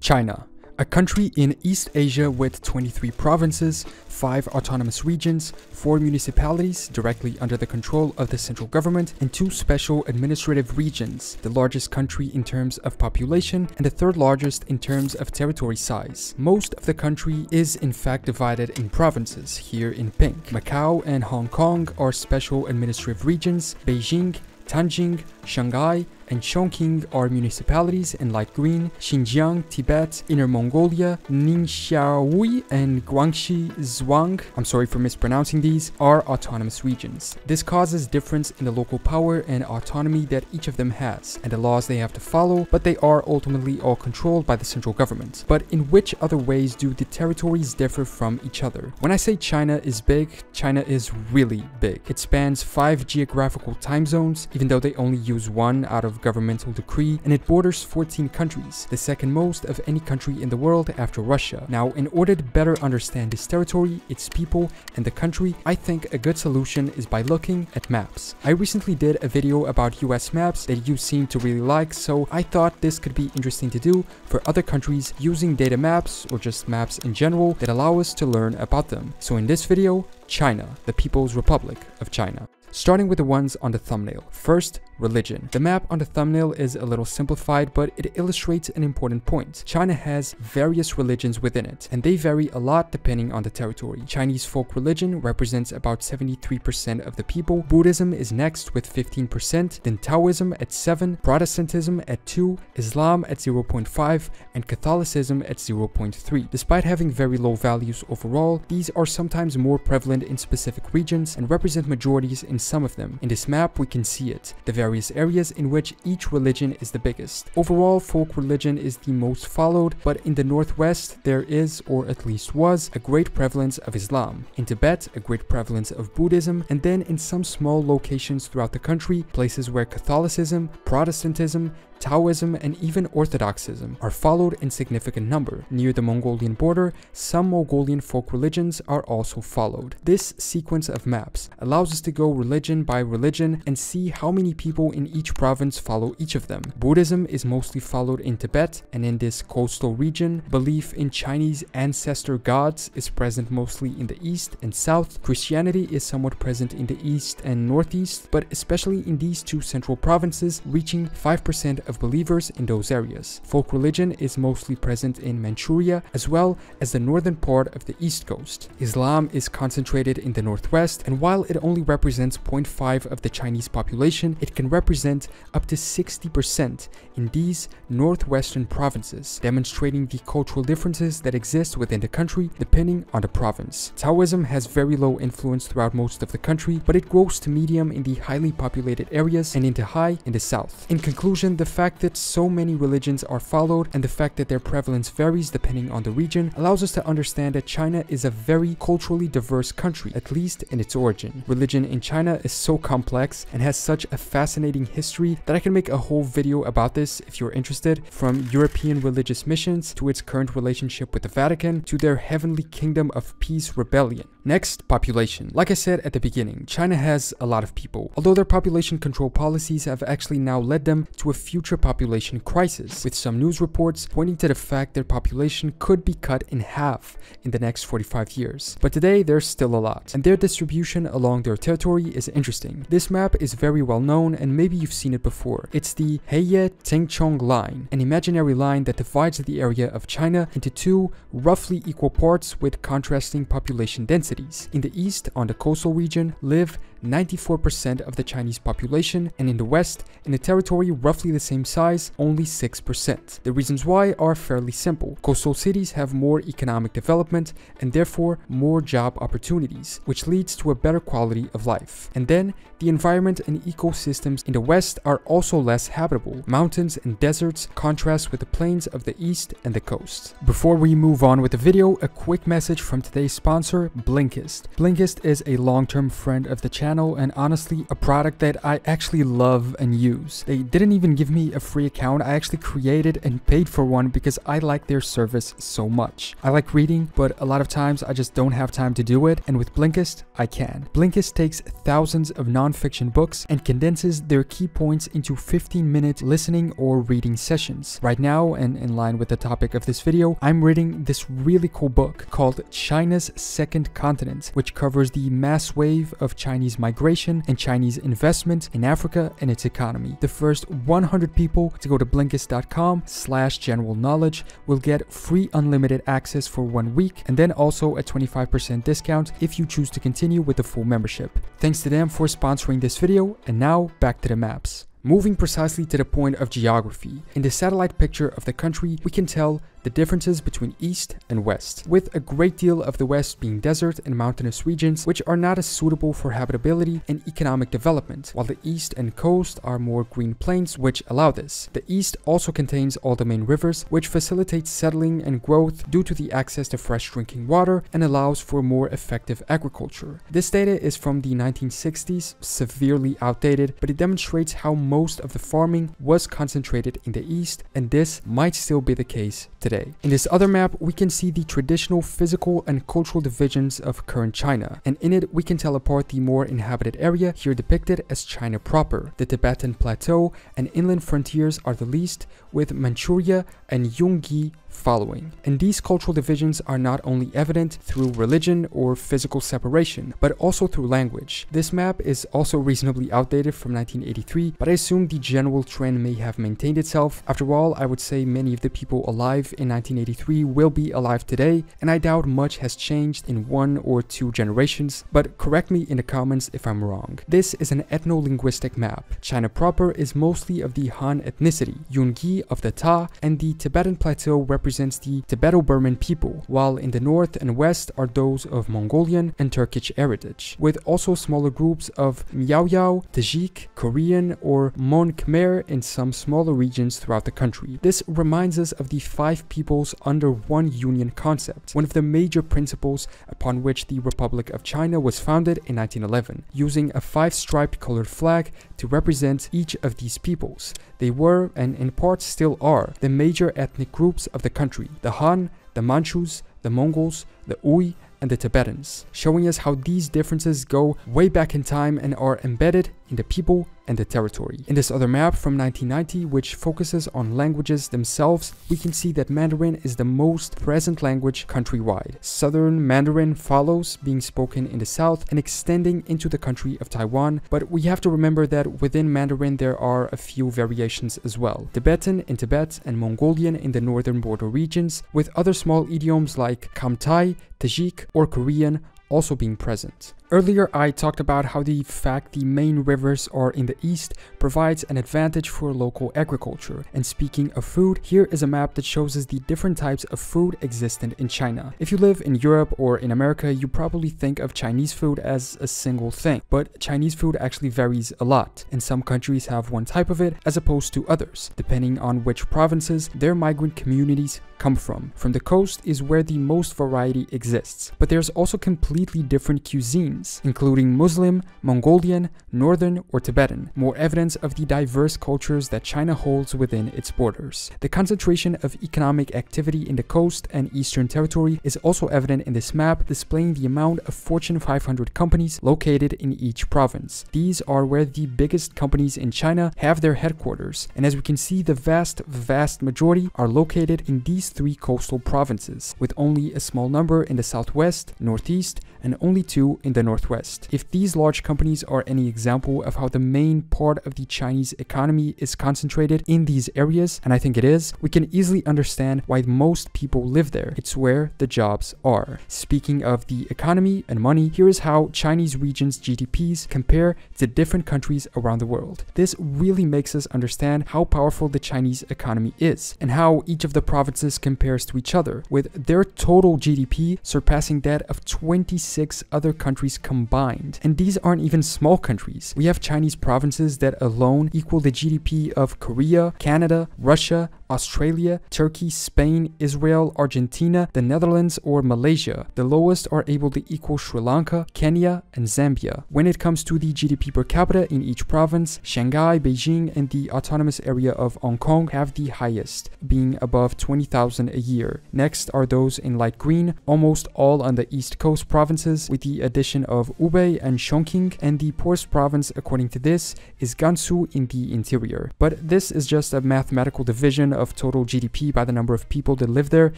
China, a country in East Asia with 23 provinces, 5 autonomous regions, 4 municipalities directly under the control of the central government, and 2 special administrative regions, the largest country in terms of population and the third largest in terms of territory size. Most of the country is in fact divided in provinces, here in pink. Macau and Hong Kong are special administrative regions, Beijing, Tianjin, Shanghai, and Chongqing are municipalities in light green, Xinjiang, Tibet, Inner Mongolia, Ningxia and Guangxi Zhuang, I'm sorry for mispronouncing these, are autonomous regions. This causes difference in the local power and autonomy that each of them has, and the laws they have to follow, but they are ultimately all controlled by the central government. But in which other ways do the territories differ from each other? When I say China is big, China is really big. It spans five geographical time zones, even though they only use one out of governmental decree, and it borders 14 countries, the second most of any country in the world after Russia. Now, in order to better understand this territory, its people, and the country, I think a good solution is by looking at maps. I recently did a video about US maps that you seem to really like, so I thought this could be interesting to do for other countries using data maps or just maps in general that allow us to learn about them. So in this video, China, the People's Republic of China. Starting with the ones on the thumbnail. First, religion. The map on the thumbnail is a little simplified, but it illustrates an important point. China has various religions within it, and they vary a lot depending on the territory. Chinese folk religion represents about 73% of the people, Buddhism is next with 15%, then Taoism at 7, Protestantism at 2, Islam at 0.5, and Catholicism at 0.3. Despite having very low values overall, these are sometimes more prevalent in specific regions and represent majorities in some of them. In this map, we can see it, the various areas in which each religion is the biggest. Overall, folk religion is the most followed, but in the northwest, there is, or at least was, a great prevalence of Islam. In Tibet, a great prevalence of Buddhism, and then in some small locations throughout the country, places where Catholicism, Protestantism, Taoism, and even Orthodoxism are followed in significant number. Near the Mongolian border, some Mongolian folk religions are also followed. This sequence of maps allows us to go religion by religion and see how many people in each province follow each of them. Buddhism is mostly followed in Tibet and in this coastal region. Belief in Chinese ancestor gods is present mostly in the east and south. Christianity is somewhat present in the east and northeast, but especially in these two central provinces, reaching 5% of believers in those areas. Folk religion is mostly present in Manchuria as well as the northern part of the east coast. Islam is concentrated in the northwest and while it only represents 0.5 of the Chinese population, it can represent up to 60% in these northwestern provinces, demonstrating the cultural differences that exist within the country depending on the province. Taoism has very low influence throughout most of the country, but it grows to medium in the highly populated areas and into high in the south. In conclusion, the fact that so many religions are followed and the fact that their prevalence varies depending on the region allows us to understand that China is a very culturally diverse country, at least in its origin. Religion in China is so complex and has such a fascinating history that I can make a whole video about this if you're interested, from European religious missions to its current relationship with the Vatican to their heavenly kingdom of peace rebellion. Next, population. Like I said at the beginning, China has a lot of people, although their population control policies have actually now led them to a future population crisis, with some news reports pointing to the fact their population could be cut in half in the next 45 years. But today, there's still a lot, and their distribution along their territory is interesting. This map is very well known, and maybe you've seen it before. It's the Heihe Tengchong line, an imaginary line that divides the area of China into two roughly equal parts with contrasting population densities. In the east, on the coastal region, live 94% of the Chinese population, and in the west, in a territory roughly the same size, only 6%. The reasons why are fairly simple. Coastal cities have more economic development and therefore more job opportunities, which leads to a better quality of life. And then, the environment and ecosystems in the west are also less habitable. Mountains and deserts contrast with the plains of the east and the coast. Before we move on with the video, a quick message from today's sponsor, Blinkist. Blinkist is a long-term friend of the channel channel and honestly a product that I actually love and use. They didn't even give me a free account, I actually created and paid for one because I like their service so much. I like reading, but a lot of times I just don't have time to do it, and with Blinkist, I can. Blinkist takes thousands of non-fiction books and condenses their key points into 15 minute listening or reading sessions. Right now, and in line with the topic of this video, I'm reading this really cool book called China's Second Continent, which covers the mass wave of Chinese migration and Chinese investment in Africa and its economy. The first 100 people to go to blinkist.com slash general knowledge will get free unlimited access for one week and then also a 25% discount if you choose to continue with the full membership. Thanks to them for sponsoring this video and now back to the maps. Moving precisely to the point of geography, in the satellite picture of the country, we can tell the differences between east and west, with a great deal of the west being desert and mountainous regions which are not as suitable for habitability and economic development, while the east and coast are more green plains which allow this. The east also contains all the main rivers which facilitates settling and growth due to the access to fresh drinking water and allows for more effective agriculture. This data is from the 1960s, severely outdated, but it demonstrates how most of the farming was concentrated in the east and this might still be the case today today. In this other map, we can see the traditional physical and cultural divisions of current China, and in it we can tell apart the more inhabited area here depicted as China proper. The Tibetan Plateau and inland frontiers are the least, with Manchuria and Yunnan following. And these cultural divisions are not only evident through religion or physical separation, but also through language. This map is also reasonably outdated from 1983, but I assume the general trend may have maintained itself. After all, I would say many of the people alive in 1983 will be alive today, and I doubt much has changed in one or two generations, but correct me in the comments if I'm wrong. This is an ethno-linguistic map. China proper is mostly of the Han ethnicity, Yunnan of the Ta, and the Tibetan Plateau represents the Tibeto-Burman people, while in the north and west are those of Mongolian and Turkish heritage, with also smaller groups of Miao Tajik, Korean, or Mon Khmer in some smaller regions throughout the country. This reminds us of the five peoples under one union concept, one of the major principles upon which the Republic of China was founded in 1911, using a five-striped colored flag to represent each of these peoples. They were, and in part still are, the major ethnic groups of the country, the Han, the Manchus, the Mongols, the Hui, and the Tibetans, showing us how these differences go way back in time and are embedded in the people and the territory. In this other map from 1990, which focuses on languages themselves, we can see that Mandarin is the most present language countrywide. Southern Mandarin follows, being spoken in the south and extending into the country of Taiwan, but we have to remember that within Mandarin there are a few variations as well. Tibetan in Tibet and Mongolian in the northern border regions, with other small idioms like Khamtai, Tajik, or Korean also being present. Earlier I talked about how the fact the main rivers are in the east provides an advantage for local agriculture. And speaking of food, here is a map that shows us the different types of food existent in China. If you live in Europe or in America, you probably think of Chinese food as a single thing, but Chinese food actually varies a lot. And some countries have one type of it as opposed to others, depending on which provinces their migrant communities come from. From the coast is where the most variety exists, but there's also completely different cuisines including Muslim, Mongolian, Northern, or Tibetan, more evidence of the diverse cultures that China holds within its borders. The concentration of economic activity in the coast and eastern territory is also evident in this map, displaying the amount of Fortune 500 companies located in each province. These are where the biggest companies in China have their headquarters, and as we can see, the vast, vast majority are located in these three coastal provinces, with only a small number in the southwest, northeast, and only two in the northwest. If these large companies are any example of how the main part of the Chinese economy is concentrated in these areas, and I think it is, we can easily understand why most people live there. It's where the jobs are. Speaking of the economy and money, here is how Chinese regions' GDPs compare to different countries around the world. This really makes us understand how powerful the Chinese economy is, and how each of the provinces compares to each other, with their total GDP surpassing that of 26 six other countries combined. And these aren't even small countries. We have Chinese provinces that alone equal the GDP of Korea, Canada, Russia, Australia, Turkey, Spain, Israel, Argentina, the Netherlands, or Malaysia. The lowest are able to equal Sri Lanka, Kenya, and Zambia. When it comes to the GDP per capita in each province, Shanghai, Beijing, and the autonomous area of Hong Kong have the highest, being above 20,000 a year. Next are those in light green, almost all on the east coast provinces, with the addition of Hubei and Chongqing, and the poorest province according to this is Gansu in the interior. But this is just a mathematical division of total GDP by the number of people that live there.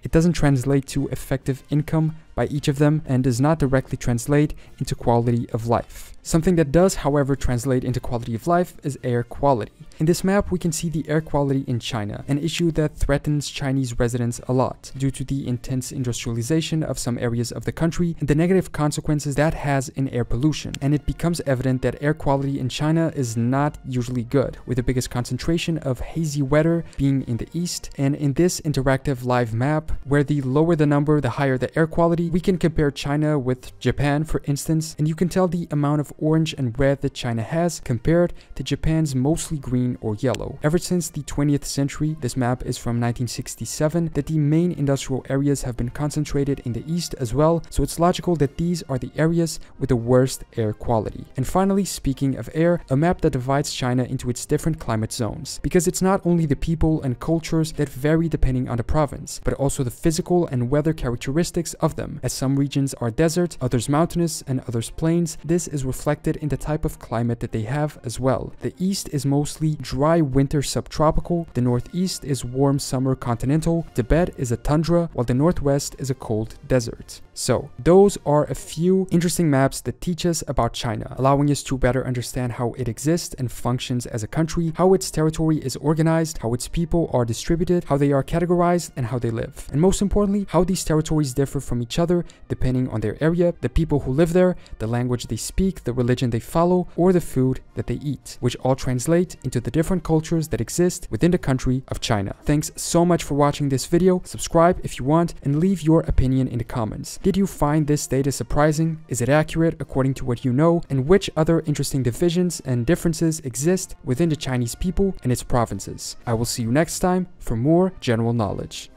It doesn't translate to effective income by each of them and does not directly translate into quality of life. Something that does, however, translate into quality of life is air quality. In this map, we can see the air quality in China, an issue that threatens Chinese residents a lot due to the intense industrialization of some areas of the country and the negative consequences that has in air pollution. And it becomes evident that air quality in China is not usually good, with the biggest concentration of hazy weather being in the east. And in this interactive live map, where the lower the number, the higher the air quality, we can compare China with Japan, for instance, and you can tell the amount of orange and red that China has compared to Japan's mostly green or yellow. Ever since the 20th century, this map is from 1967, that the main industrial areas have been concentrated in the east as well, so it's logical that these are the areas with the worst air quality. And finally, speaking of air, a map that divides China into its different climate zones, because it's not only the people and cultures that vary depending on the province, but also the physical and weather characteristics of them, as some regions are desert, others mountainous, and others plains. This is reflected in the type of climate that they have as well. The east is mostly dry winter subtropical, the northeast is warm summer continental, Tibet is a tundra, while the northwest is a cold desert. So, those are a few interesting maps that teach us about China, allowing us to better understand how it exists and functions as a country, how its territory is organized, how its people are distributed, how they are categorized, and how they live. And most importantly, how these territories differ from each other depending on their area, the people who live there, the language they speak, the religion they follow, or the food that they eat, which all translate into the different cultures that exist within the country of China. Thanks so much for watching this video, subscribe if you want, and leave your opinion in the comments. Did you find this data surprising? Is it accurate according to what you know? And which other interesting divisions and differences exist within the Chinese people and its provinces? I will see you next time for more general knowledge.